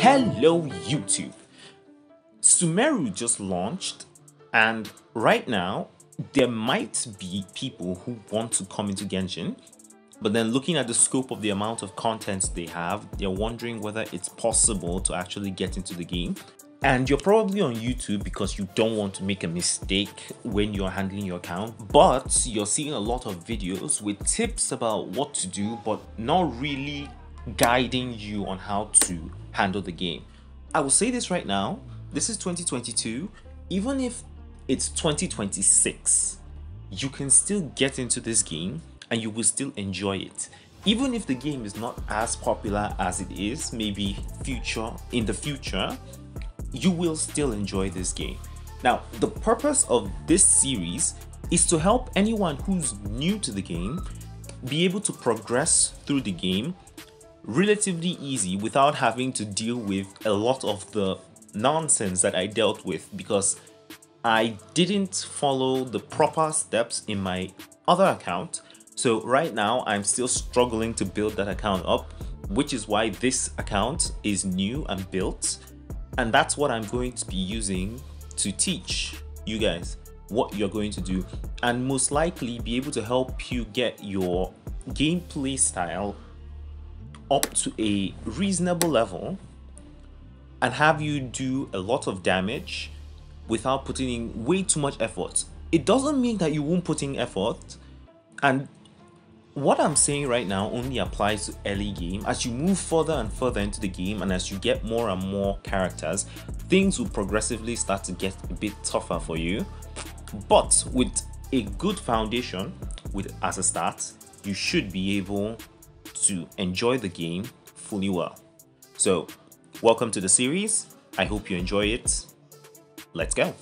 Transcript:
Hello YouTube. Sumeru just launched and right now there might be people who want to come into Genshin but then looking at the scope of the amount of content they have, they're wondering whether it's possible to actually get into the game. And you're probably on YouTube because you don't want to make a mistake when you're handling your account, but you're seeing a lot of videos with tips about what to do, but not really guiding you on how to handle the game. I will say this right now, this is 2022, even if it's 2026, you can still get into this game and you will still enjoy it. Even if the game is not as popular as it is, maybe future in the future, you will still enjoy this game. Now, the purpose of this series is to help anyone who's new to the game be able to progress through the game relatively easy without having to deal with a lot of the nonsense that I dealt with because I didn't follow the proper steps in my other account. So right now I'm still struggling to build that account up, which is why this account is new and built. And that's what I'm going to be using to teach you guys what you're going to do and most likely be able to help you get your gameplay style up to a reasonable level and have you do a lot of damage without putting in way too much effort. It doesn't mean that you won't put in effort and what I'm saying right now only applies to early game. As you move further and further into the game and as you get more and more characters, things will progressively start to get a bit tougher for you. But with a good foundation with as a start, you should be able to enjoy the game fully well. So, welcome to the series. I hope you enjoy it. Let's go.